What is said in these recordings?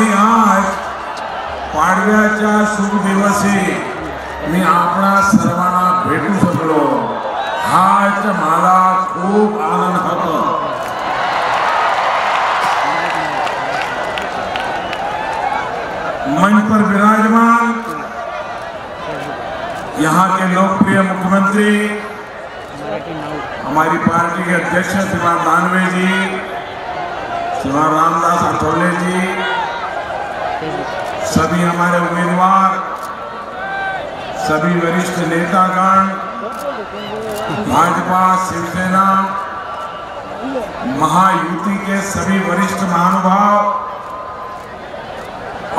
आणि आज पाडव्याच्या शुभ दिवशी मी आपणा सर्वांना भेटू शकलो हाच मला खूप आनंद होतो मंच पर विराजमान यहाँ के लोकप्रिय मुख्यमंत्री हमारी पार्टी के अध्यक्ष श्रीमान दानवे जी श्रीमान रामदास अठौले जी सभी हमारे उम्मीदवार, सभी वरिष्ठ नेतागण, भाजपा शिवसेना, महायुति के सभी वरिष्ठ महानुभाव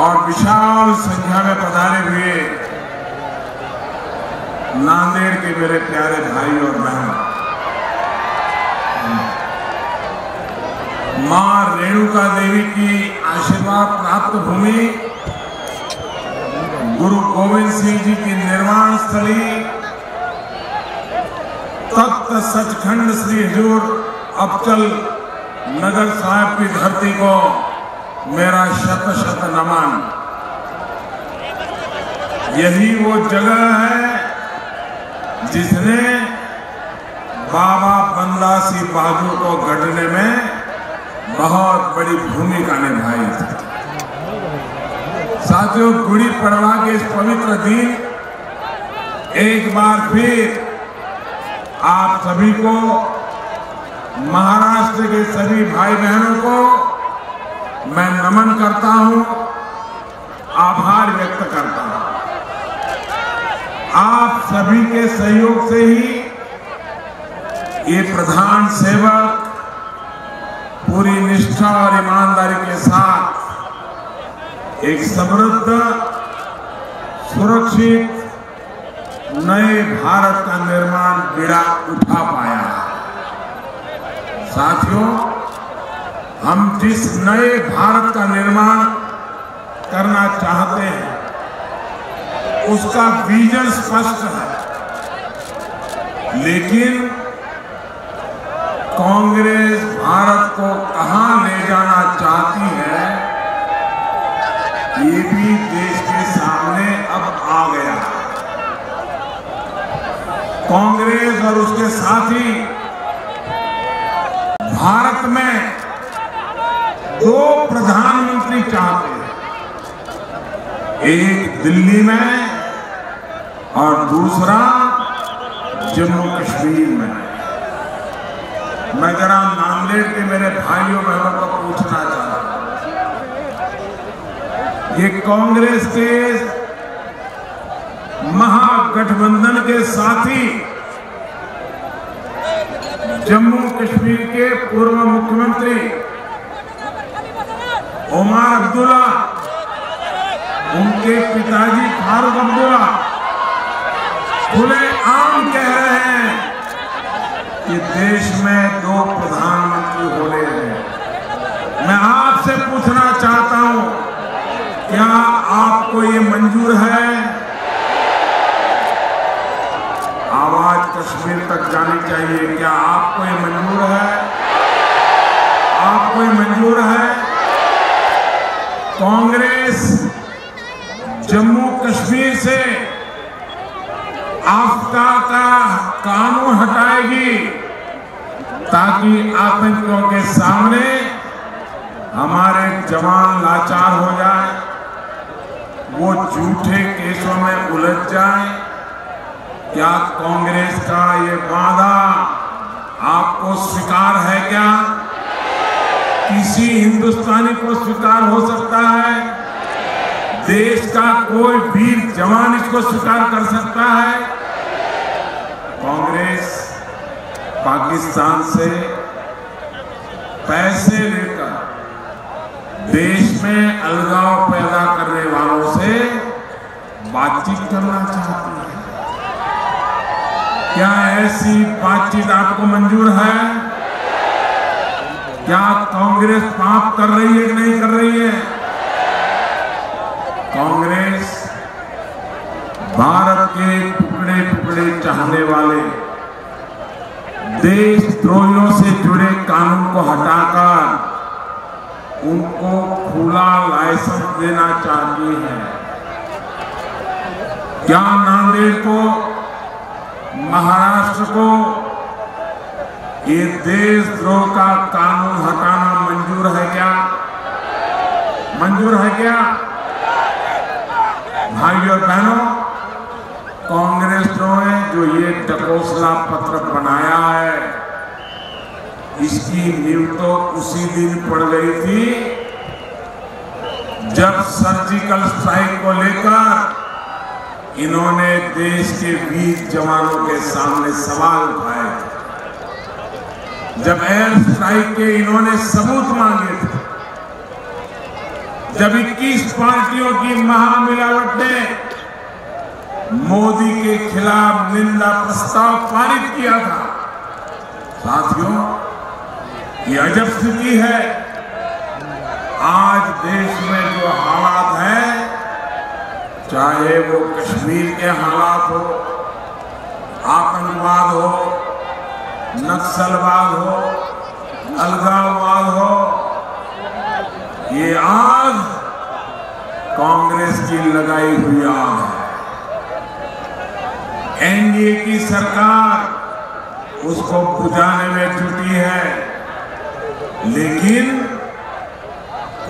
और विशाल संख्या में पधारे हुए नांदेड़ के मेरे प्यारे भाई और बहन, माँ रेणुका देवी की आशीर्वाद प्राप्त भूमि गुरु गोविंद सिंह जी की निर्माण स्थली, तख्त सचखंड श्री हजूर अबचल नगर साहब की धरती को मेरा शत शत नमन। यही वो जगह है जिसने बाबा बंदा सिंह बहादुर को गढ़ने में बहुत बड़ी भूमिका निभाई थी। साथियों, गुड़ी पड़वा के इस पवित्र दिन एक बार फिर आप सभी को, महाराष्ट्र के सभी भाई बहनों को मैं नमन करता हूँ, आभार व्यक्त करता हूँ। आप सभी के सहयोग से ही ये प्रधान सेवक पूरी निष्ठा और ईमानदारी के साथ एक समृद्ध सुरक्षित, नए भारत का निर्माण बिड़ा उठा पाया। साथियों, हम जिस नए भारत का निर्माण करना चाहते हैं, उसका विजन स्पष्ट है। लेकिन कांग्रेस भारत को कहाँ ले जाना चाहती है ये भी देश के सामने अब आ गया। कांग्रेस और उसके साथी भारत में दो प्रधानमंत्री चाहते हैं। एक दिल्ली में और दूसरा जम्मू कश्मीर में। मैं जरा नांदेड़ के मेरे भाइयों बहनों को पूछना चाहता ये कांग्रेस के महागठबंधन के साथी जम्मू कश्मीर के पूर्व मुख्यमंत्री उमर अब्दुल्ला, उनके पिताजी फारूक अब्दुल्ला, खुले आम कह रहे हैं कि देश में दो प्रधानमंत्री होने हैं। मैं आपसे पूछना चाहता हूँ क्या आपको ये मंजूर है? आवाज़ कश्मीर तक जानी चाहिए। क्या आपको ये मंजूर है? आपको ये मंजूर है? कांग्रेस जम्मू कश्मीर से आफ्ता का कानून हटाएगी ताकि आतंकियों के सामने हमारे जवान लाचार हो जाए। वो झूठे केसों में उलझ जाए। क्या कांग्रेस का ये वादा आपको स्वीकार है क्या? किसी हिंदुस्तानी को स्वीकार हो सकता है? देश का कोई वीर जवान इसको स्वीकार कर सकता है? कांग्रेस पाकिस्तान से पैसे लेकर देश में अलगाव पैदा करने वालों से बातचीत करना चाहती है। क्या ऐसी बातचीत आपको मंजूर है? क्या कांग्रेस पाप कर रही है कि नहीं कर रही है? कांग्रेस भारत के टुकड़े टुकड़े चाहने वाले देशद्रोहियों से जुड़े कानून को हटाकर उनको खुला लाइसेंस देना चाहती है। क्या नांदेड़ को, महाराष्ट्र को ये देशद्रोह का कानून हटाना मंजूर है क्या? मंजूर है क्या? और बहनों, कांग्रेस जो ये टकोसला पत्र बनाया है। इसकी नींव तो उसी दिन पड़ गई थी, जब सर्जिकल स्ट्राइक को लेकर इन्होंने देश के वीर जवानों के सामने सवाल उठाए। जब एयर स्ट्राइक के इन्होंने सबूत मांगे थे, जब 21 पार्टियों की महामिलावट ने मोदी के खिलाफ निंदा प्रस्ताव पारित किया था, साथियों ये अजब स्थिति है। आज देश में जो हालात है, चाहे वो कश्मीर के हालात हो, आतंकवाद हो, नक्सलवाद हो, अलगाववाद हो, ये आग कांग्रेस की लगाई हुई आग है। एनडीए की सरकार उसको बुझाने में जुटी है। लेकिन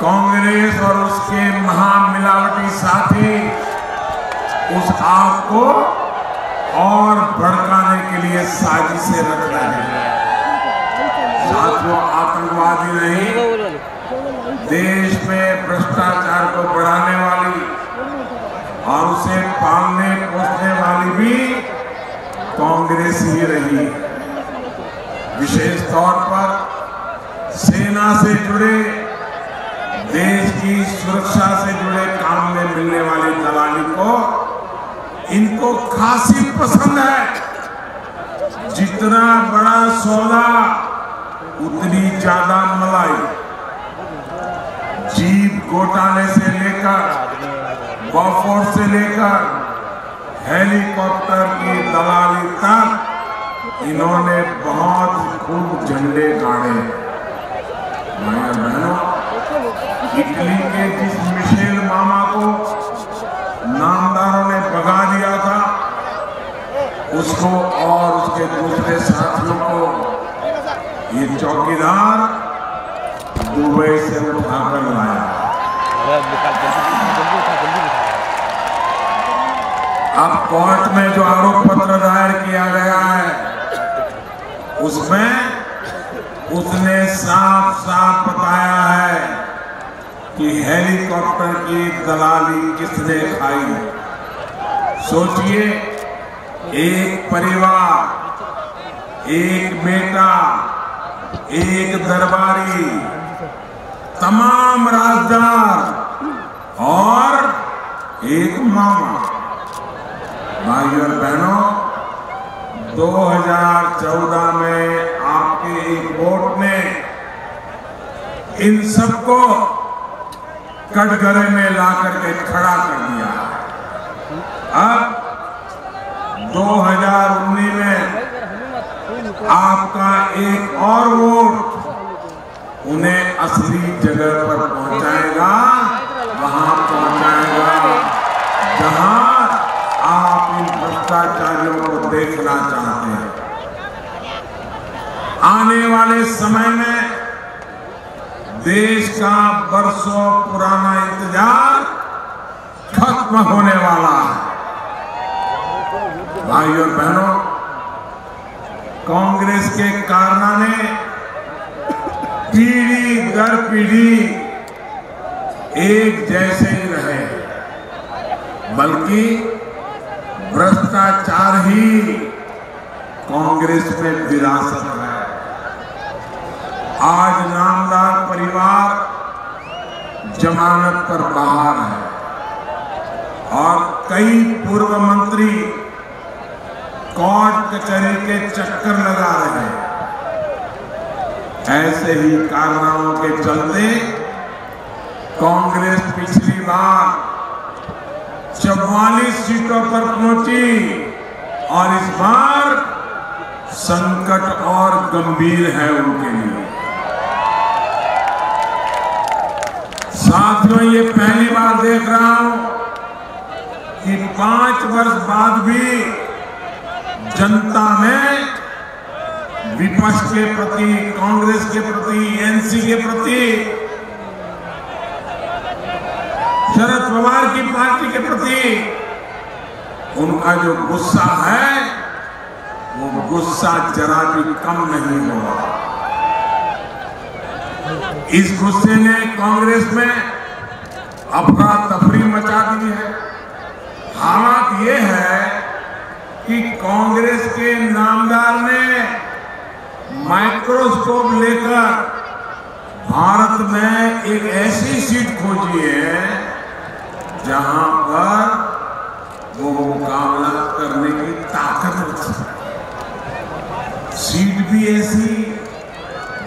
कांग्रेस और उसके महामिलावटी साथी उस आग को और भड़काने के लिए साजिशें रख रहे हैं। साथियों आतंकवादी नहीं, देश में भ्रष्टाचार को बढ़ाने वाली और उसे पालने पोसने वाली भी कांग्रेस ही रही। विशेष तौर पर सेना से जुड़े, देश की सुरक्षा से जुड़े काम में मिलने वाली दलाली को, इनको खासी पसंद है। जितना बड़ा सौदा, उतनी ज़्यादा मलाई। जीप घोटाले से लेकर, बॉफोर से लेकर, हेलीकॉप्टर की दलाली तक, इन्होंने बहुत खूब झंडे गाड़े। इटली के जिस मामा को नामदारों ने भगा दिया था, उसको और उसके दूसरे साथियों को ये चौकीदार दुबई से उठाकर लाया। अब कोर्ट में जो आरोप पत्र दायर किया गया है, उसमें उसने साफ़ साफ़ बताया है कि हेलीकॉप्टर की दलाली किसने खाई है। सोचिए, एक परिवार, एक बेटा, एक दरबारी, तमाम राजदार और एक मामा। भाई और बहनों 2014 में आपके एक वोट ने इन सबको कटघरे में ला करके खड़ा कर दिया। अब 2019 में आपका एक और वोट उन्हें असली जगह पर पहुंचाएगा, वहाँ पहुंचाएगा। जहाँ आप इन भ्रष्टाचारियों को देखना चाहते आने वाले समय में देश का बरसों पुराना इंतज़ार खत्म होने वाला है। भाई और बहनों, कांग्रेस के कारना कारनामे, पीढ़ी दर पीढ़ी एक जैसे ही रहे। बल्कि भ्रष्टाचार ही कांग्रेस में विरासत है आज नामदार परिवार जमानत पर बाहर है। और कई पूर्व मंत्री कोर्ट कचहरी के चक्कर लगा रहे हैं। ऐसे ही कारनामों के चलते कांग्रेस पिछली बार चौवालीस सीटों पर पहुँची और इस बार संकट और गंभीर है उनके लिए। साथियों ये पहली बार देख रहा हूँ, कि पाँच वर्ष बाद भी जनता ने विपक्ष के प्रति, कांग्रेस के प्रति, एनसी के प्रति शरद पवार की पार्टी के प्रति उनका जो गुस्सा है, वो गुस्सा जरा भी कम नहीं हुआ। इस गुस्से ने कांग्रेस में अफरा तफरी मचा दी है। हालात ये है कि कांग्रेस के नामदार ने माइक्रोस्कोप लेकर भारत में एक ऐसी सीट खोजी है जहाँ पर वो मुकाबला करने की ताकत रख। सकता सीट भी ऐसी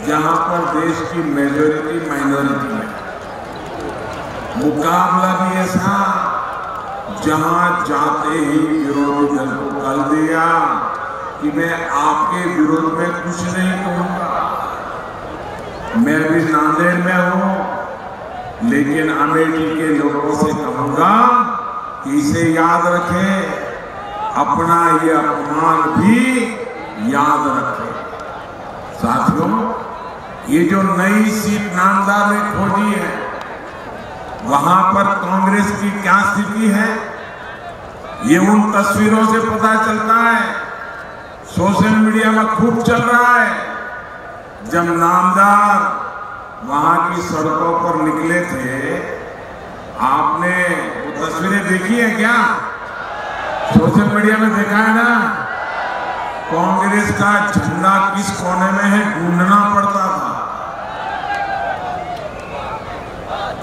जहाँ पर देश की मेजोरिटी माइनॉरिटी है। मुकाबला भी ऐसा, जहाँ जाते ही विरोधी दल को कल दिया कि मैं आपके विरोध में कुछ नहीं कहूँगा। मैं भी नांदेड़ में हूँ, लेकिन अमेठी के लोगों से कहूँगा कि इसे याद रखें, अपना ये अपमान भी याद रखें। साथियों ये जो नई सीट नामदार ने खोजी है, वहाँ पर कांग्रेस की क्या स्थिति है, ये उन तस्वीरों से पता चलता है। सोशल मीडिया में खूब चल रहा है। जब नामदार वहाँ की सड़कों पर निकले थे, आपने वो तस्वीरें देखी है क्या? सोशल मीडिया में देखा है ना? कांग्रेस का झंडा किस कोने में है, ढूंढना पड़ता था।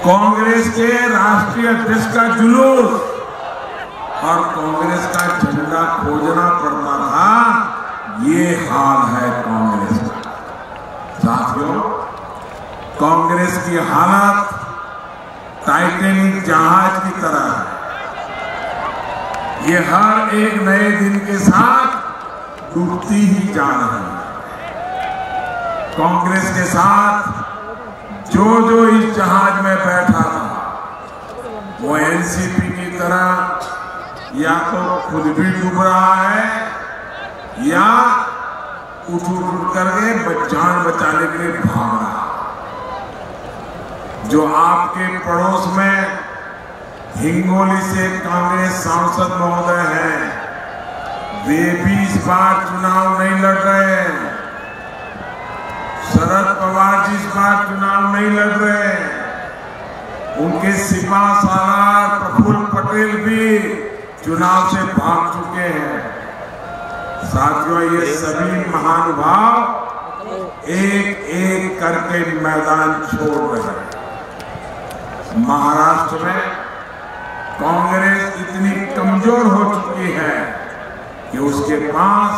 कांग्रेस के राष्ट्रीय अध्यक्ष का जुलूस। और कांग्रेस का झंडा खोजना पड़ता था। ये हाल है कांग्रेस का। साथियों, कांग्रेस की हालत टाइटेनिक जहाज़ की तरह है। ये हर एक नए दिन के साथ डूबती ही जा रही है। कांग्रेस के साथ जो जो इस जहाज़ में बैठा था, वो एनसीपी की तरह या तो खुद भी डूब रहा है या उठ उठ करके जान बचाने के लिए भाग रहा जो आपके पड़ोस में हिंगोली से कांग्रेस सांसद महोदय हैं, वे भी इस बार चुनाव नहीं लड़ रहे हैं। शरद पवार जी इस बार चुनाव नहीं लड़ रहे उनके सिपा सालार प्रफुल्ल पटेल भी चुनाव से भाग चुके हैं। साथियों, ये सभी महानुभाव एक एक करके मैदान छोड़ रहे हैं। महाराष्ट्र में कांग्रेस इतनी कमज़ोर हो चुकी है कि उसके पास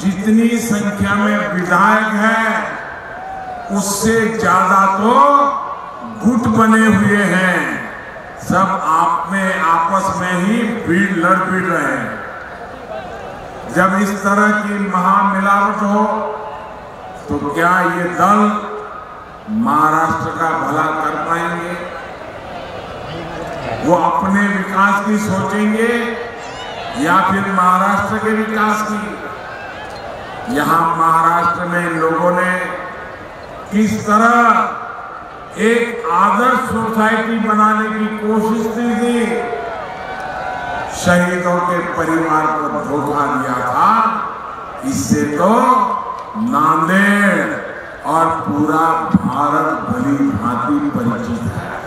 जितनी संख्या में विधायक है उससे ज़्यादा तो गुट बने हुए हैं। सब आप में, आपस में ही भीड़ लड़ भीड़ रहे हैं। जब इस तरह की महामिलावट हो तो क्या ये दल महाराष्ट्र का भला कर पाएँगे? वो अपने विकास की सोचेंगे या फिर महाराष्ट्र के विकास की? यहाँ महाराष्ट्र में लोगों ने किस तरह एक आदर्श सोसाइटी बनाने की कोशिश की थी? शहीदों के परिवार को धोखा दिया था। इससे तो नांदेड़ और पूरा भारत भली भांति परिचित है।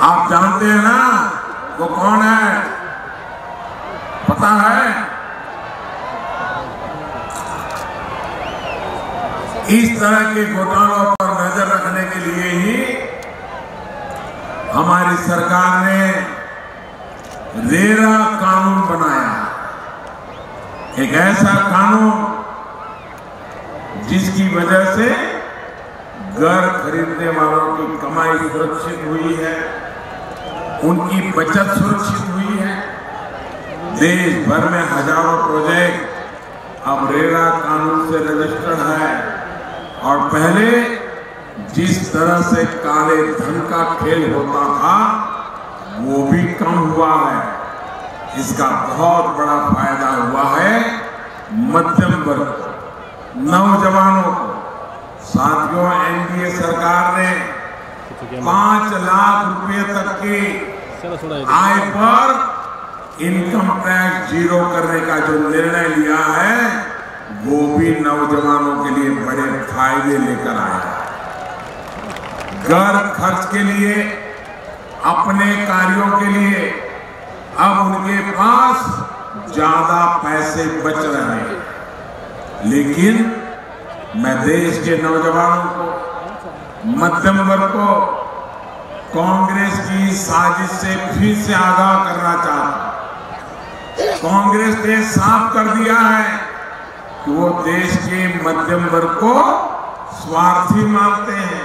आप जानते हैं ना, वो कौन है? पता है? इस तरह के घोटालों पर नज़र रखने के लिए ही हमारी सरकार ने रेरा कानून बनाया एक ऐसा कानून जिसकी वजह से घर खरीदने वालों की कमाई सुरक्षित हुई है, उनकी बचत सुरक्षित हुई है। देश भर में हज़ारों प्रोजेक्ट अब रेरा कानून से रजिस्टर्ड है। और पहले जिस तरह से काले धन का खेल होता था, वो भी कम हुआ है। इसका बहुत बड़ा फ़ायदा हुआ है मध्यम वर्ग नौजवानों को। साथियों, एनडीए सरकार ने पाँच लाख रुपए तक की आय पर इनकम टैक्स ज़ीरो करने का जो निर्णय लिया है वो भी नौजवानों के लिए बड़े फ़ायदे लेकर आया। घर खर्च के लिए, अपने कार्यों के लिए, अब उनके पास ज़्यादा पैसे बच रहे हैं। लेकिन मैं देश के नौजवानों को, मध्यम वर्ग को, कांग्रेस की साजिश से फिर से आगाह करना चाहता कांग्रेस ने साफ़ कर दिया है कि वो देश के मध्यम वर्ग को स्वार्थी मानते हैं,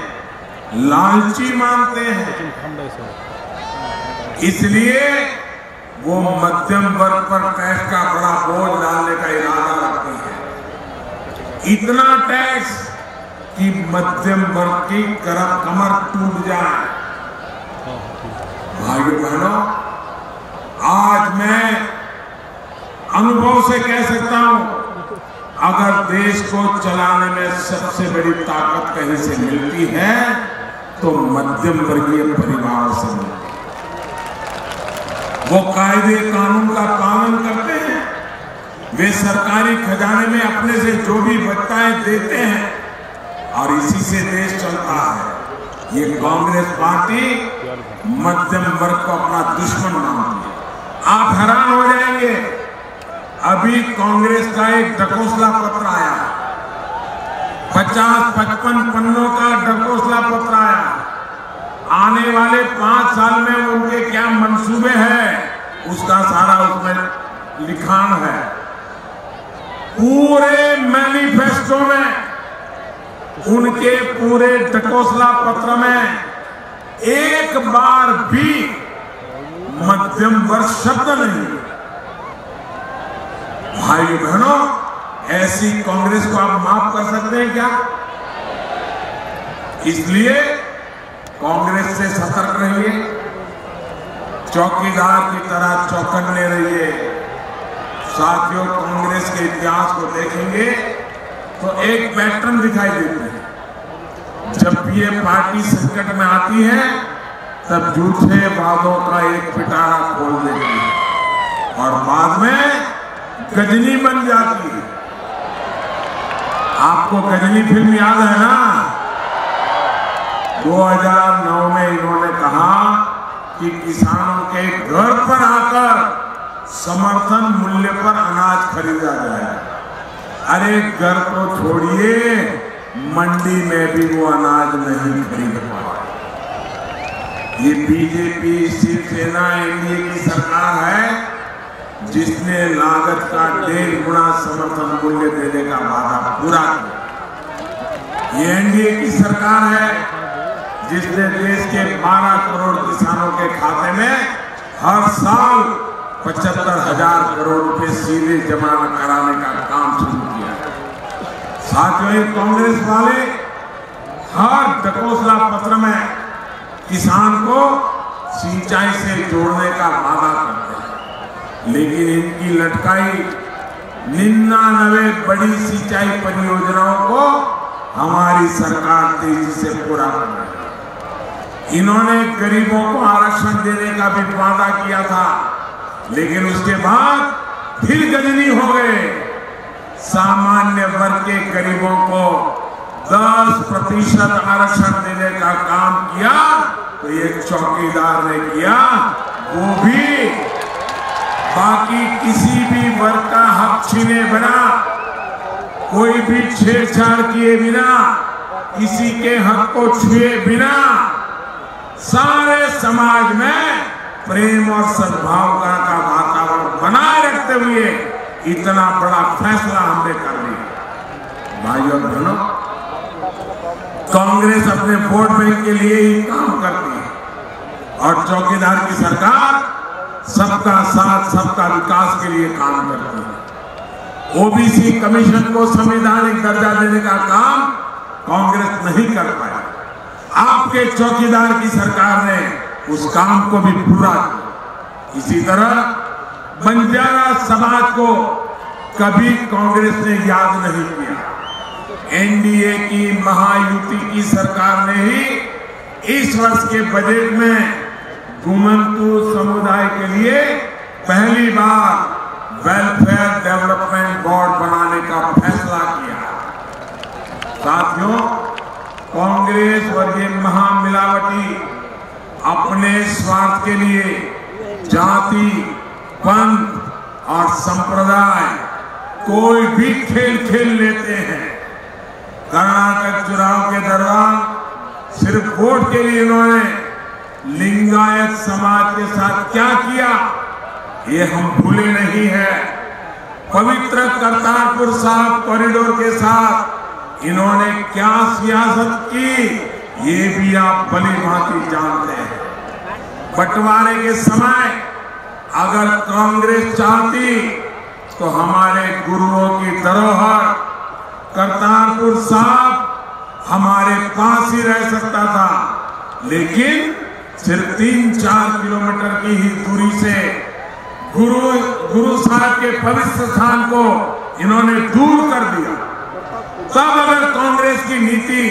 लालची मानते हैं। इसलिए वो मध्यम वर्ग पर टैक्स का बड़ा बोझ डालने का इरादा रखती है। इतना टैक्स कि मध्यम वर्ग की करम कमर टूट जाए। भाई बहनों, आज मैं अनुभव से कह सकता हूँ अगर देश को चलाने में सबसे बड़ी ताकत कहीं से मिलती है तो मध्यम वर्गीय परिवार से मिलती वो कायदे कानून का पालन करते हैं। वे सरकारी खजाने में अपने से जो भी बचता देते हैं, और इसी से देश चलता है। ये कांग्रेस पार्टी मध्यम वर्ग को अपना दुश्मन मानती है। आप हैरान हो जाएँगे। अभी कांग्रेस का एक डकोसला पत्र आया। पचास पचपन पन्नों का डकोसला पत्र आया। आने वाले पाँच साल में उनके क्या मंसूबे हैं, उसका सारा उसमें लिखान है। पूरे मैनिफेस्टो में, उनके पूरे टकोसला पत्र में एक बार भी मध्यम वर्ग शब्द नहीं। भाई बहनों, ऐसी कांग्रेस को आप माफ़ कर सकते हैं क्या? इसलिए कांग्रेस से सतर्क रहिए। चौकीदार की तरह चौकन्ने रहिए। साथियों, कांग्रेस के इतिहास को देखेंगे तो एक पैटर्न दिखाई देती है। जब ये पार्टी संकट में आती है, तब झूठे वादों का एक पिटारा खोल देती है। और बाद में गजनी बन जाती है। आपको गजनी फ़िल्म याद है ना? 2009 में इन्होंने कहा कि किसानों के घर पर आकर समर्थन मूल्य पर अनाज खरीदा जाए। अरे घर को छोड़िए, मंडी में भी वो अनाज नहीं खरीद पाए। ये बीजेपी, शिवसेना, एनडीए की सरकार है। जिसने लागत का डेढ़ गुना समर्थन मूल्य देने का वादा पूरा किया। ये एनडीए की सरकार है, जिसने देश के 12 करोड़ किसानों के खाते में हर साल पचहत्तर हज़ार करोड़ रुपए सीधे जमा कराने का काम शुरू किया। साथियों कांग्रेस वाले हर डकोसला पत्र में किसान को सिंचाई से जोड़ने का वादा करते हैं। लेकिन इनकी लटकाई निन्यानवे बड़ी सिंचाई परियोजनाओं को हमारी सरकार तेज़ी से पूरा कर रही इन्होंने गरीबों को आरक्षण देने का भी वादा किया था, लेकिन उसके बाद फिर गजनी हो गए। सामान्य वर्ग के गरीबों को 10 प्रतिशत आरक्षण देने का काम किया तो ये चौकीदार ने किया, वो भी बाकी किसी भी वर्ग का हक छीने बिना कोई भी छेड़छाड़ किए बिना किसी के हक को छुए बिना सारे समाज में प्रेम और सद्भाव का, का वातावरण बनाए रखते हुए इतना बड़ा फैसला हमने कर लिया। भाई और बहनों कांग्रेस अपने वोट बैंक के लिए ही काम करती है और चौकीदार की सरकार सबका साथ, सबका विकास के लिए काम करती है। ओबीसी कमीशन को संवैधानिक दर्जा देने का काम कांग्रेस नहीं कर पाया। आपके चौकीदार की सरकार ने उस काम को भी पूरा किया। इसी तरह बंजारा समाज को कभी कांग्रेस ने याद नहीं किया। एनडीए की महायुति की सरकार ने ही इस वर्ष के बजट में घुमंतु समुदाय के लिए पहली बार वेलफेयर डेवलपमेंट बोर्ड बनाने का फैसला किया। साथियों, कांग्रेस और ये महामिलावटी अपने स्वार्थ के लिए जाति, पंथ और संप्रदाय कोई भी खेल खेल लेते हैं। कर्नाटक चुनाव के दौरान सिर्फ़ वोट के लिए इन्होंने लिंगायत समाज के साथ क्या किया? ये हम भूले नहीं है। पवित्र करतारपुर साहब कॉरिडोर के साथ इन्होंने क्या सियासत की? ये भी आप भली भांति जानते हैं। बंटवारे के समय अगर कांग्रेस चाहती तो हमारे गुरुओं की धरोहर करतारपुर साहब हमारे पास ही रह सकता था। लेकिन सिर्फ़ तीन चार किलोमीटर की ही दूरी से गुरु गुरु साहब के पवित्र स्थान को इन्होंने दूर कर दिया। तब अगर कांग्रेस की नीति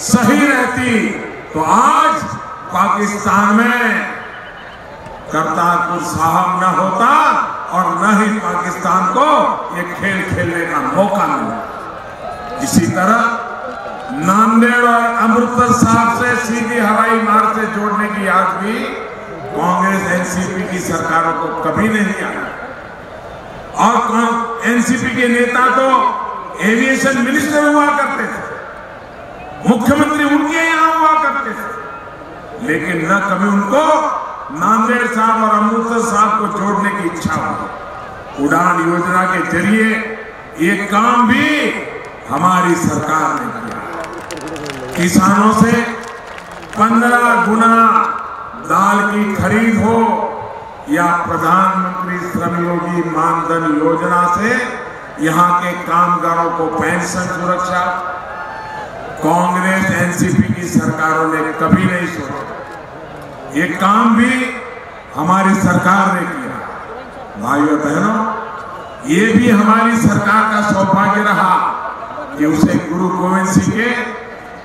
सही रहती तो आज पाकिस्तान में करतारपुर साहब न होता और न ही पाकिस्तान को ये खेल खेलने का मौका मिला। इसी तरह नांदेड़ और अमृतसर साहब से सीधी हवाई मार्ग से जोड़ने की याद भी कांग्रेस एनसीपी की सरकारों को कभी नहीं आया। और एनसीपी के नेता तो एविएशन मिनिस्टर हुआ करते थे। मुख्यमंत्री उनके यहाँ हुआ करते थे। लेकिन न कभी उनको नांदेड़ साहब और अमृतसर साहब को जोड़ने की इच्छा हुई। उड़ान योजना के ज़रिए ये काम भी हमारी सरकार ने किया। किसानों से पंद्रह गुना दाल की खरीद हो या प्रधानमंत्री श्रम योगी मानधन योजना से यहाँ के कामगारों को पेंशन सुरक्षा, कांग्रेस, एनसीपी की सरकारों ने कभी नहीं सोचा ये काम भी हमारी सरकार ने किया। भाइयों, बहनों, ये भी हमारी सरकार का सौभाग्य रहा कि उसे गुरु गोविंद सिंह के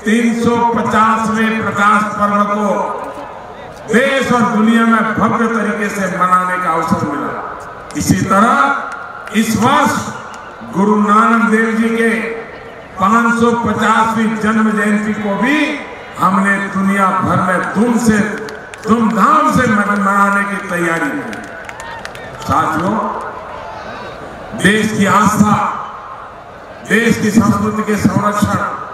350वें प्रकाश पर्व को देश और दुनिया में भव्य तरीके से मनाने का अवसर मिला। इसी तरह इस वर्ष गुरु नानक देव जी के 550वीं जन्म जयंती को भी हमने दुनिया भर में धूम से, धूमधाम से मनाने की तैयारी की। साथियों, देश की आस्था, देश की संस्कृति के संरक्षण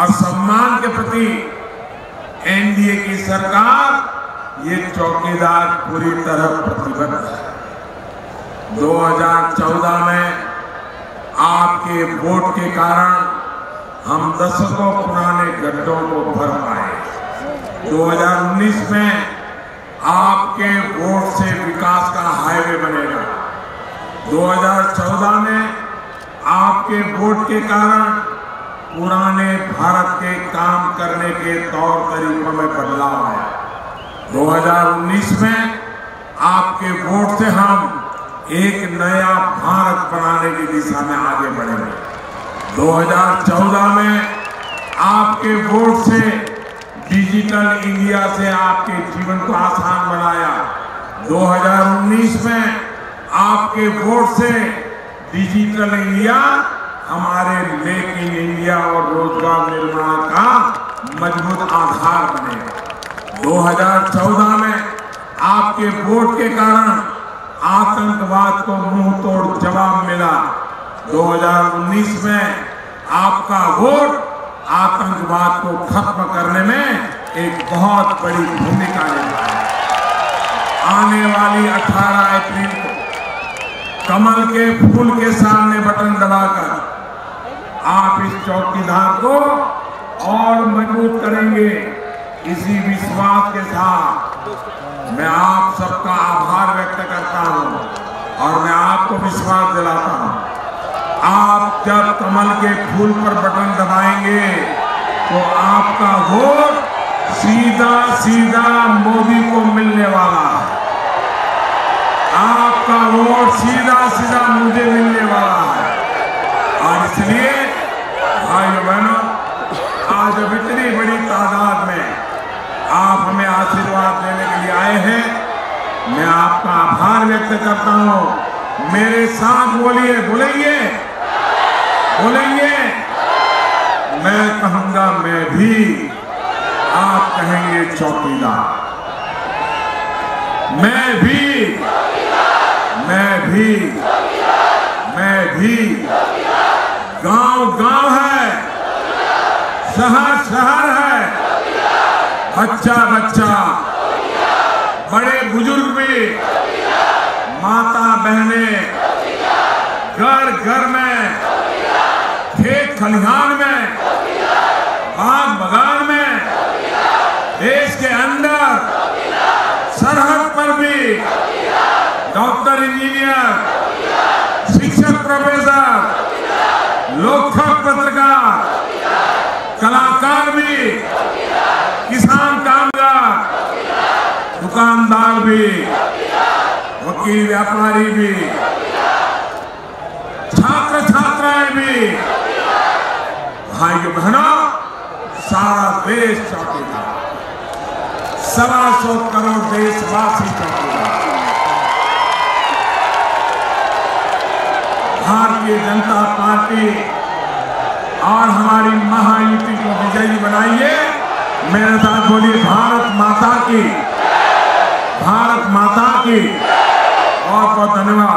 और सम्मान के प्रति एनडीए की सरकार ये चौकीदार पूरी तरह प्रतिबद्ध है। 2014 में आपके वोट के कारण हम दशकों पुराने गड्ढों को भर पाए। 2019 में आपके वोट से विकास का हाईवे बनेगा। 2014 में आपके वोट के कारण पुराने भारत के काम करने के तौर तरीकों में बदलाव आया। 2019 में आपके वोट से हम एक नया भारत बनाने की दिशा में आगे बढ़ेंगे। 2014 में आपके वोट से डिजिटल इंडिया से आपके जीवन को आसान बनाया। 2019 में आपके वोट से डिजिटल इंडिया हमारे मेक इन इंडिया और रोज़गार निर्माण का मज़बूत आधार बनेगा 2014 में आपके वोट के कारण आतंकवाद को मुँह तोड़ जवाब मिला। 2019 में आपका वोट आतंकवाद को खत्म करने में एक बहुत बड़ी भूमिका निभाया। आने वाली 18 अप्रैल को कमल के फूल के सामने बटन दबाकर आप इस चौकीदार को और मज़बूत करेंगे इसी विश्वास के साथ। मैं आप सबका आभार व्यक्त करता हूँ और मैं आपको विश्वास दिलाता हूँ। आप जब कमल के फूल पर बटन दबाएँगे तो आपका वोट सीधा सीधा मोदी को मिलने वाला है आपका वोट सीधा सीधा मुझे मिलने वाला है और इसलिए भाइयों बहनों आज अब इतनी बड़ी तादाद में आप हमें आशीर्वाद देने के लिए आए हैं मैं आपका आभार व्यक्त करता हूँ। मेरे साथ बोलिए बोलेंगे बोलेंगे मैं कहूँगा, मैं भी। आप कहेंगे, चौकीदार। मैं भी। मैं भी। मैं भी। गाँव गाँव है। शहर शहर है। बच्चा बच्चा। बड़े बुज़ुर्ग भी। माता बहने घर घर में, खेत खलिहान में बाग बगान में, देश के अंदर, सरहद पर भी, डॉक्टर, इंजीनियर, शिक्षक, प्रोफेसर, लोकसभा पत्रकार, कलाकार भी, किसान कामगार, दुकानदार भी वकील व्यापारी भी छात्र छात्राएँ भी। भाइयों बहनों, सारा देश चौकीदार सवा सौ करोड़ देशवासी चौकीदार भारतीय जनता पार्टी और हमारी महायुति को विजयी बनाइए। मेरे साथ बोलिए, भारत माता की, भारत माता की। बहुत बहुत धन्यवाद